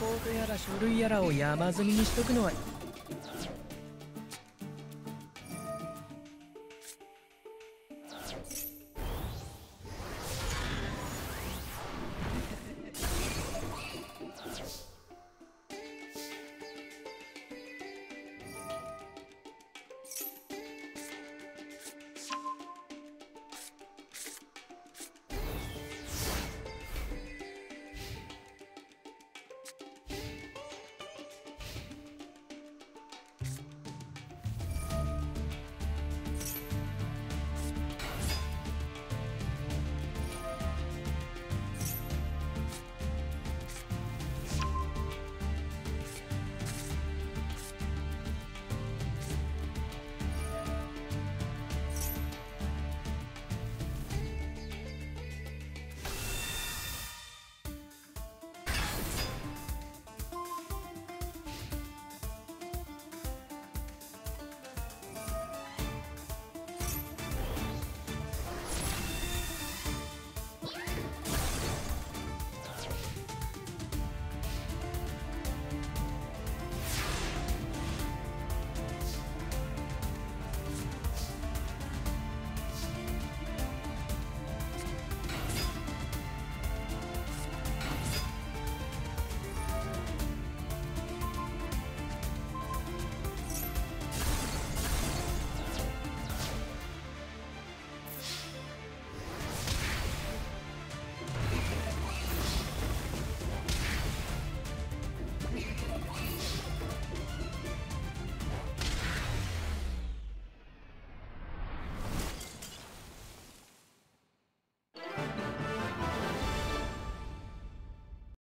コートやら書類やらを山積みにしとくのは